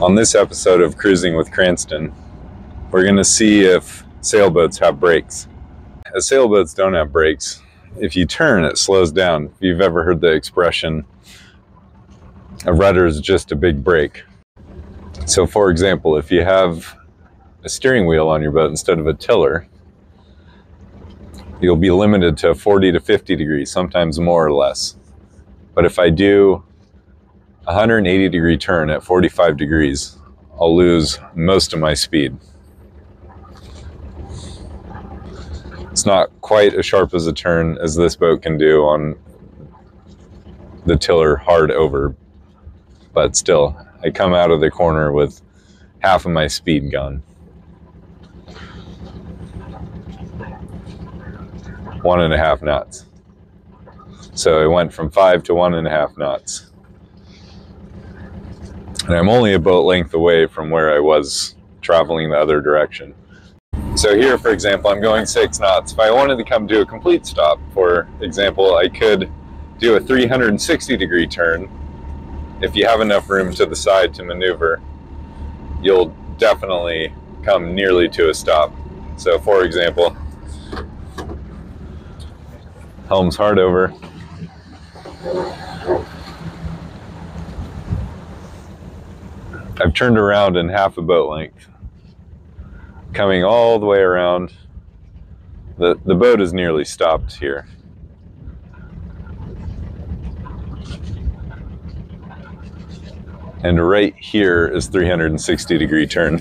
On this episode of Cruising with Cranston, we're going to see if sailboats have brakes. As sailboats don't have brakes, if you turn, it slows down. If you've ever heard the expression, a rudder is just a big brake. So, for example, if you have a steering wheel on your boat instead of a tiller, you'll be limited to 40 to 50 degrees, sometimes more or less. But if I do 180 degree turn at 45 degrees, I'll lose most of my speed. It's not quite as sharp as a turn as this boat can do on the tiller hard over, but still, I come out of the corner with half of my speed gone. One and a half knots. So it went from five to one and a half knots. And I'm only a boat length away from where I was traveling the other direction. So here, for example, I'm going six knots. If I wanted to come do a complete stop, for example, I could do a 360 degree turn. If you have enough room to the side to maneuver, you'll definitely come nearly to a stop. So for example, helm's hard over. I've turned around in half a boat length coming all the way around. The, the boat is nearly stopped here. And right here is 360 degree turn.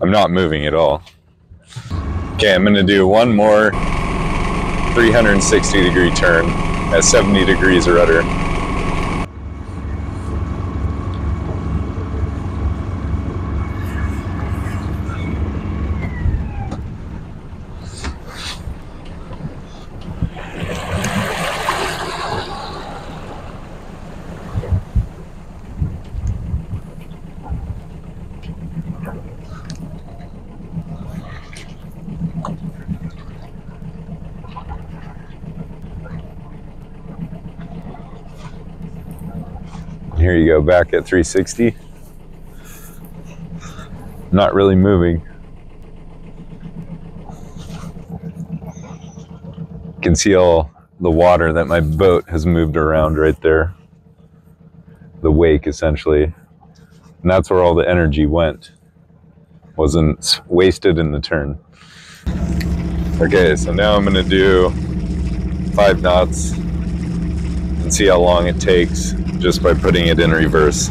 I'm not moving at all. Okay, I'm gonna do one more 360 degree turn at 70 degrees rudder. Here you go, back at 360. Not really moving. You can see all the water that my boat has moved around right there. The wake, essentially. And that's where all the energy went. Wasn't wasted in the turn. Okay, so now I'm gonna do five knots and see how long it takes just by putting it in reverse.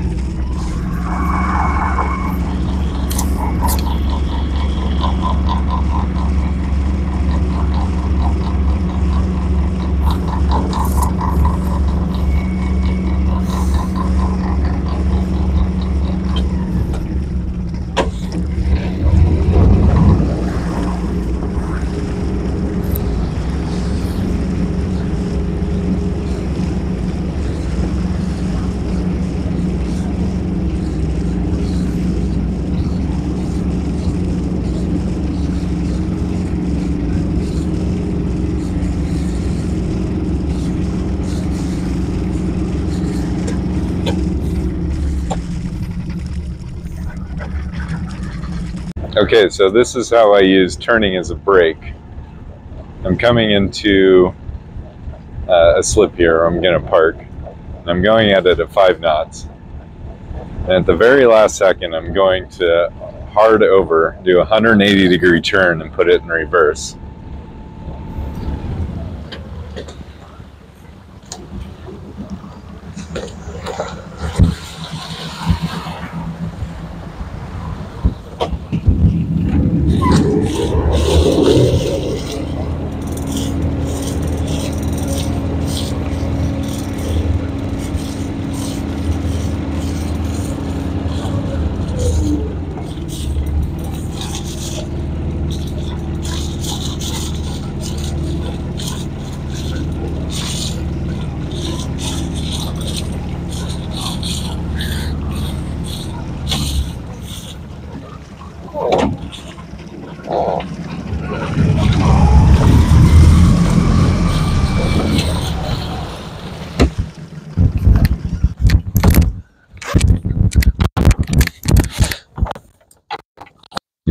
Okay, so this is how I use turning as a brake. I'm coming into uh, a slip here. I'm going to park. I'm going at it at five knots. And at the very last second, I'm going to hard over, do a 180 degree turn and put it in reverse.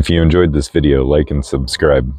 If you enjoyed this video, like and subscribe.